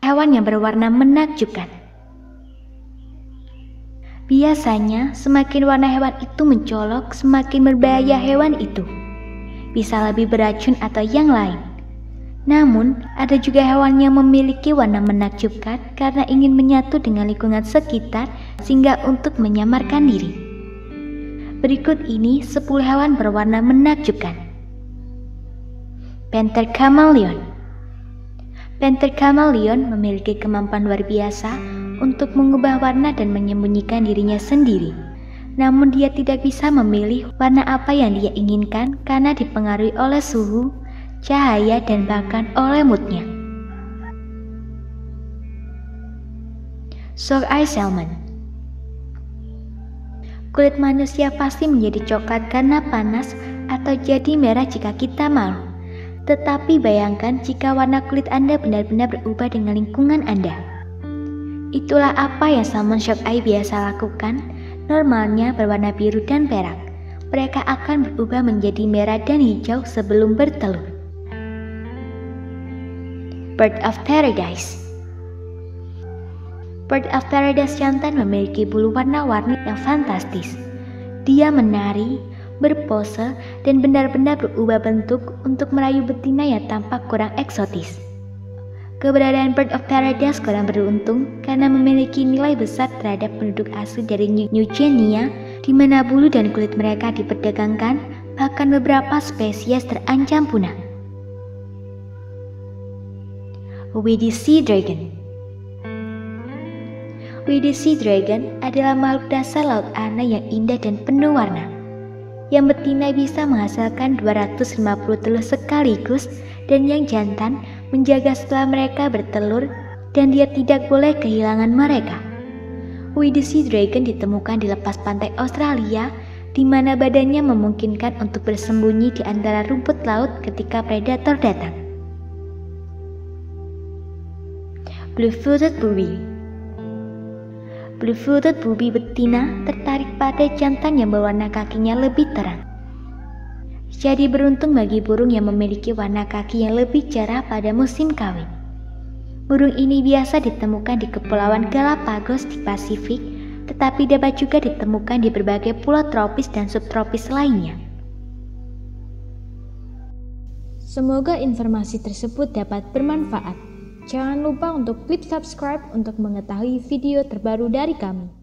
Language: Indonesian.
Hewan yang berwarna menakjubkan. Biasanya, semakin warna hewan itu mencolok, semakin berbahaya hewan itu. Bisa lebih beracun atau yang lain. Namun, ada juga hewan yang memiliki warna menakjubkan karena ingin menyatu dengan lingkungan sekitar sehingga untuk menyamarkan diri. Berikut ini 10 hewan berwarna menakjubkan. Panther Chameleon Panther Chameleon memiliki kemampuan luar biasa untuk mengubah warna dan menyembunyikan dirinya sendiri. Namun dia tidak bisa memilih warna apa yang dia inginkan karena dipengaruhi oleh suhu, cahaya, dan bahkan oleh moodnya. Sockeye Salmon Kulit manusia pasti menjadi coklat karena panas atau jadi merah jika kita malu. Tetapi bayangkan jika warna kulit Anda benar-benar berubah dengan lingkungan Anda. Itulah apa yang salmon shockeye biasa lakukan, normalnya berwarna biru dan perak. Mereka akan berubah menjadi merah dan hijau sebelum bertelur. Bird of Paradise Bird of Paradise jantan memiliki bulu warna-warni yang fantastis. Dia menari, berpose, dan benar-benar berubah bentuk untuk merayu betina yang tampak kurang eksotis. Keberadaan Bird of Paradise kurang beruntung karena memiliki nilai besar terhadap penduduk asli dari New Guinea, di mana bulu dan kulit mereka diperdagangkan, bahkan beberapa spesies terancam punah. Weedy Sea Dragon Weedy Sea Dragon adalah makhluk dasar laut aneh yang indah dan penuh warna. Yang betina bisa menghasilkan 250 telur sekaligus dan yang jantan menjaga setelah mereka bertelur dan dia tidak boleh kehilangan mereka. Weedy Sea Dragon ditemukan di lepas pantai Australia di mana badannya memungkinkan untuk bersembunyi di antara rumput laut ketika predator datang. Blue-footed booby Blue-footed booby betina tertarik pada jantan yang berwarna kakinya lebih terang. Jadi beruntung bagi burung yang memiliki warna kaki yang lebih cerah pada musim kawin. Burung ini biasa ditemukan di Kepulauan Galapagos di Pasifik, tetapi dapat juga ditemukan di berbagai pulau tropis dan subtropis lainnya. Semoga informasi tersebut dapat bermanfaat. Jangan lupa untuk klik subscribe untuk mengetahui video terbaru dari kami.